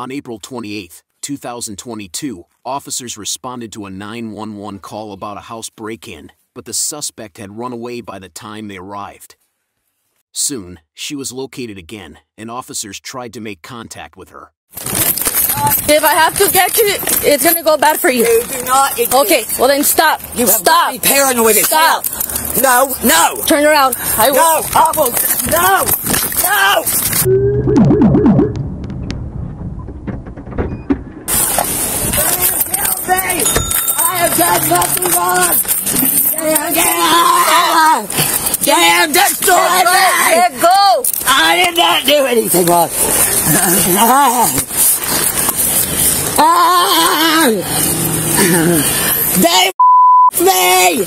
On April 28, 2022, officers responded to a 911 call about a house break in, but the suspect had run away by the time they arrived. Soon, she was located again, and officers tried to make contact with her. If I have to get you, it's gonna go bad for you. You do not exist. Okay, well then stop. You have stop. got me paranoid as Stop. No, no, Turn around. I will. no, I will, no, no. Help! I have done nothing wrong. Damn, damn, damn, destroy me! Let go. I did not do anything wrong. Ah! They me!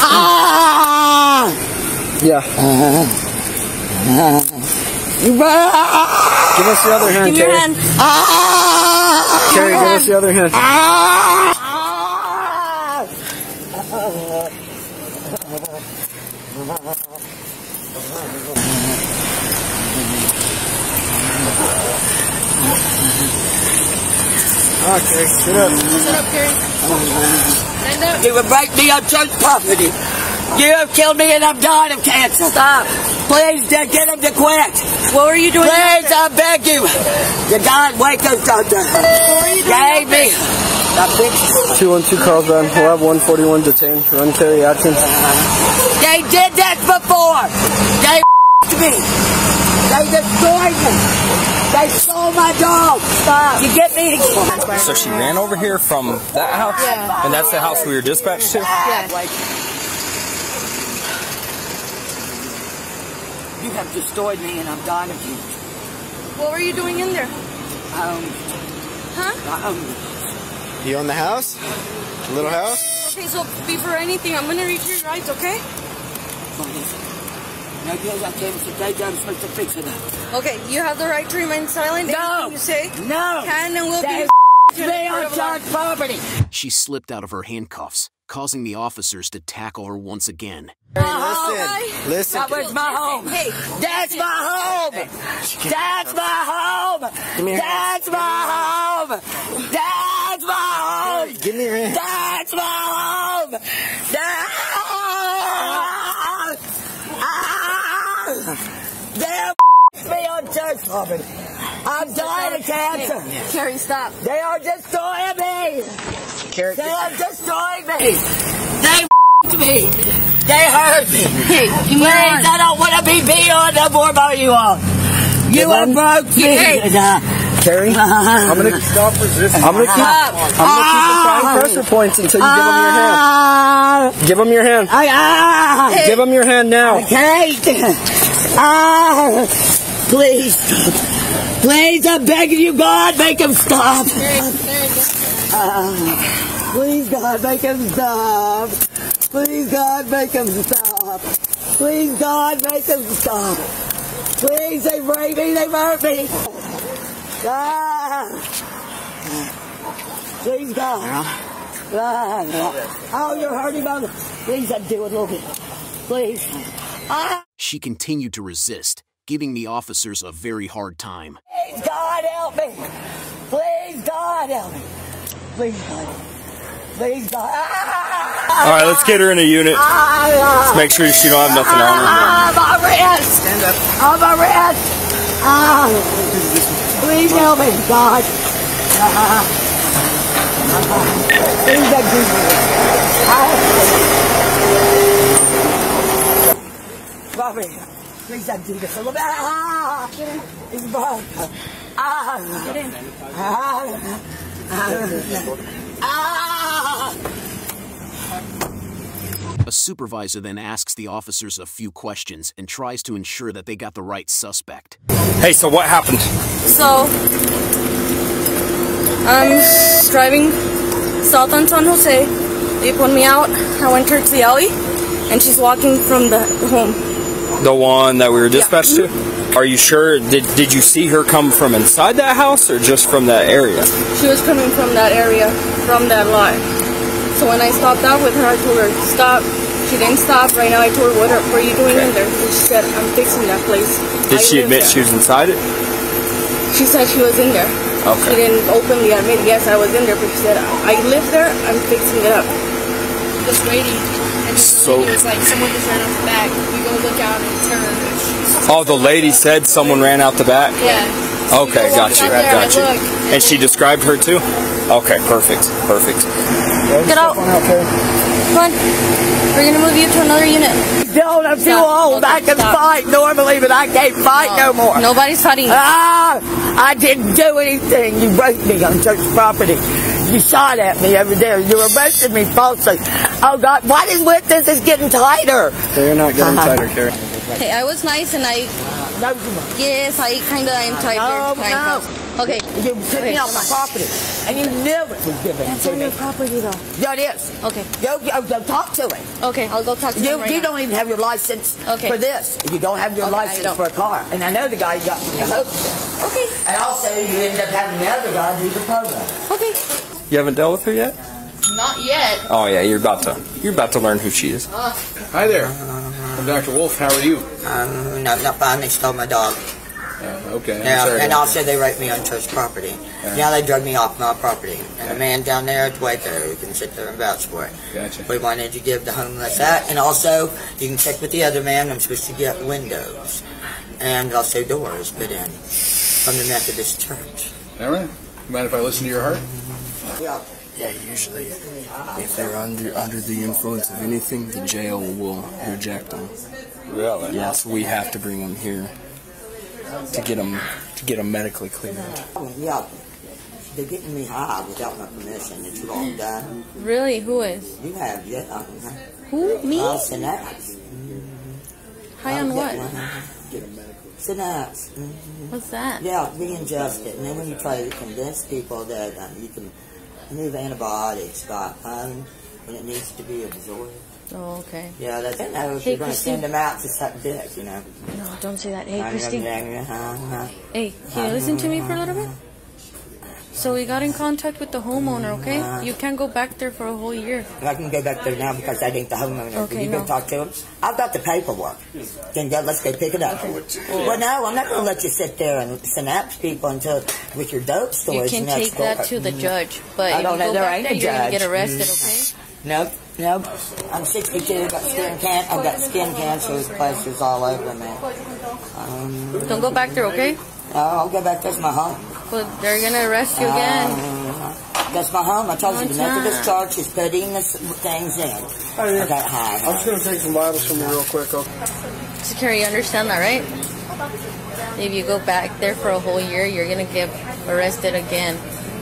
Ah! Yeah. Give us the other hand, Give me your hand. Ah! Terry, give us the other hand. Ah, sit up. Sit up, Carrie. Stand up. You would break me on church property. You have killed me and I'm dying of cancer. Stop. Please get him to quit. What were you doing? Please, I beg you. The God wake up there. What were you doing? Gave me. I fixed 212 Carlsbad. We'll have 141 detained. Run Terry Atkins. They did that before. They me. They destroyed me. They stole my dog. Stop. You get me? So she ran over here from that house? Yeah. And that's the house we were dispatched to? You have destroyed me and I'm dying of you. What were you doing in there? Um, Huh? um, You own the house? The little house? Okay, so before anything, I'm gonna read your rights, okay? please. No, yes, I came today. I'm supposed to fix it up. Okay, you have the right to remain silent. No. You say No. can and will They be. me on church property. She slipped out of her handcuffs, causing the officers to tackle her once again. Listen. Listen. That was my home. Hey, That's my home. That's my home. That's my home. That's my home. Give me your hand. That's my home. That's Damn me on church property. I'm dying of cancer. Carrie, stop. They are destroying me. Carrot. They are destroying me. They me. They hurt me. Please. I don't want to be beat on no more by you all. You have broke me. Terry, I'm gonna stop resisting. I'm gonna keep. I'm gonna keep applying pressure points until you give them your hand. Ah, Give them your hand. I, ah, Give him your hand now. Kate. Ah, please. Please, I'm begging you, God, make him stop. Ah, please, God, make him stop. Please, God, make them stop. Please, God, make them stop. Please, they raped me, they hurt me. Ah. Please, God. Ah. Oh, you're hurting my... Please, undo it a little bit. Please. Ah. She continued to resist, giving the officers a very hard time. Please, God, help me. Please, God, help me. Please, God. Please, God. Ah, All right, let's get her in a unit. Let's Make sure she don't have nothing on her. ah, my wrist. Stand up. Oh, my wrist. Ah, please help me, God. Ah, please. Ah, Bobby, please undo this a little bit. Ah, it's Bob. Ah. Ah, ah, ah. A supervisor then asks the officers a few questions and tries to ensure that they got the right suspect. Hey, so what happened? So, I'm driving south on San Jose. They pulled me out. I went towards the alley, and she's walking from the home. The one that we were dispatched to? Mm-hmm. Are you sure? Did Did you see her come from inside that house or just from that area? She was coming from that area, from that lot. So when I stopped out with her, I told her, stop. She didn't stop. Right now, I told her, what are, what are you doing in there? And she said, I'm fixing that place. Did I she admit there." she was inside it? She said she was in there. Okay. She didn't openly admit, yes, I was in there, but she said, I live there, I'm fixing it up. Just waiting. And just So- it was like someone just ran out the back. We go look out and it's her. Oh, the lady said someone ran out the back. Yeah. Okay, So got you, there, got you. I And she described her too. Okay, perfect, perfect. Get out. Come on. We're gonna move you to another unit. Don't, I'm too Stop. old. I can stop. fight normally, but I can't fight no more. Nobody's fighting. Ah, I didn't do anything. You raped me on church property. You shot at me over there. You arrested me falsely. Oh God, why is with this is getting tighter? They're not getting Uh-huh. tighter, Carrie. Hey, I was nice and I, yes, I kinda am No, tighter. no. Okay. You took me off my property, and you knew it was given That's to on me. your property though. Yeah, it is. Okay. Go, go, go talk to him. Okay, I'll go talk to You, him right you now. don't even have your license Okay. for this. You don't have your Okay, license for a car. And I know the guy you got from your husband. Okay. And also, you end up having the other guy do the program. Okay. You haven't dealt with her yet? Not yet. Oh yeah, you're about to you're about to learn who she is. Hi there. I'm Dr. Wolf. How are you? Um, not, not fine. They stole my dog. Uh, okay. I'm Yeah, sorry and about also they raped me on church property. Now they drug me off my property. And the man down there at the Waco who can sit there and vouch for it. Gotcha. We wanted to give the homeless that. And also, you can check with the other man. I'm supposed to get windows. And also doors put in from the Methodist Church. that. All right. Mind if I listen to your heart? Yeah. Yeah, usually if they're under under the influence of anything, the jail will reject them. Really? Yeah, so we have to bring them here to get them to get them medically cleared. Yeah. They're getting me high without my permission. It's wrong done. Really? Who is? You have, yeah. Who? Me? Uh, synapse. High on what? Synapse. What's that? Yeah, reingest it. And then when you try to convince people that um, you can move antibiotics by phone when it needs to be absorbed. Oh, okay. Yeah, that's it. Now, if Hey, you're going to send them out to suck dick, you know. No, don't say that. Hey, Uh, Christine. uh, Hey, can you listen to me for a little bit? So we got in contact with the homeowner, okay? You can't go back there for a whole year. I can go back there now because I ain't the homeowner. Okay, you go no. talk to him? I've got the paperwork. Then go, let's go pick it up. Well, no, I'm not going to let you sit there and synapse people until with your dope You can take that to the judge, but I if don't you know, go there back there, you're gonna get arrested, okay? Nope, nope. I'm 62, got skin can I've got skin cancer, there's places all over me. Um, Don't go back there, okay? oh, I'll go back, that's my home. But they're gonna arrest you again. Um, that's my home. I told you, the No, it's Methodist not. Church is putting the s- things in. yeah. I got high. I'm just going to take some Bibles from you real quick. Okay? Security, you understand that, right? If you go back there for a whole year, you're gonna get arrested again.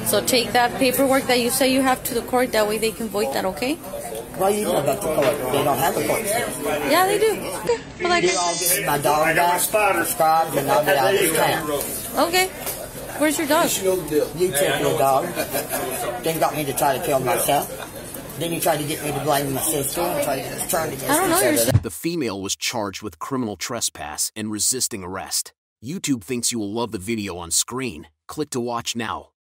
So take that paperwork that you say you have to the court. That way they can void that, okay? Well, you know about the court. They don't have a court system. Yeah, they do. Okay. Well, I You guess- all get my dog back, subscribe, and I'll get out of this town. Okay. Where's your dog? You took your dog, then got me to try to kill myself. Then you tried to get me to blame my sister and tried to turn against I don't know your The female was charged with criminal trespass and resisting arrest. YouTube thinks you will love the video on screen. Click to watch now.